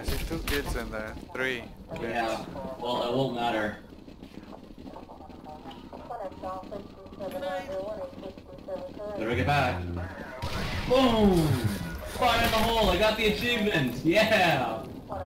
I see two kids in there. Three. Yeah. Well, it won't matter. Better get back. Mm. Boom! Fire in the hole, I got the achievement! Yeah!